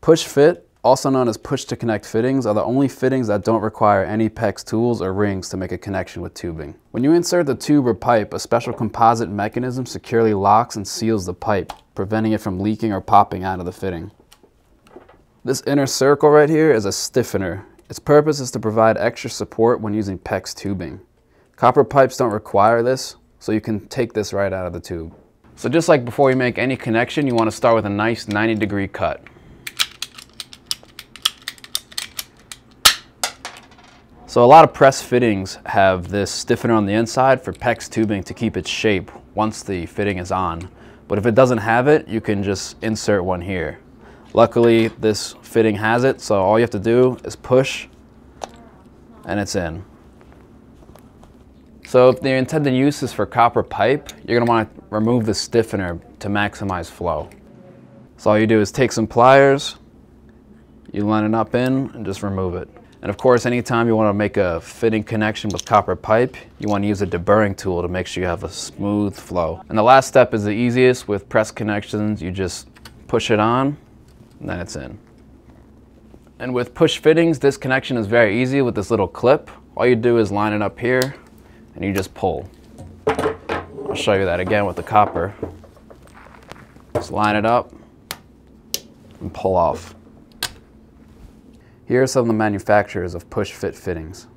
Push fit, also known as push to connect fittings, are the only fittings that don't require any PEX tools or rings to make a connection with tubing. When you insert the tube or pipe, a special composite mechanism securely locks and seals the pipe, preventing it from leaking or popping out of the fitting. This inner circle right here is a stiffener. Its purpose is to provide extra support when using PEX tubing. Copper pipes don't require this, so you can take this right out of the tube. So just like before you make any connection, you want to start with a nice 90 degree cut. So a lot of press fittings have this stiffener on the inside for PEX tubing to keep its shape once the fitting is on. But if it doesn't have it, you can just insert one here. Luckily, this fitting has it, so all you have to do is push and it's in. So if the intended use is for copper pipe, you're gonna wanna remove the stiffener to maximize flow. So all you do is take some pliers, you line it up in and just remove it. And of course, anytime you want to make a fitting connection with copper pipe, you want to use a deburring tool to make sure you have a smooth flow. And the last step is the easiest with press connections. You just push it on, and then it's in. And with push fittings, this connection is very easy with this little clip. All you do is line it up here, and you just pull. I'll show you that again with the copper. Just line it up and pull off. Here are some of the manufacturers of push fit fittings.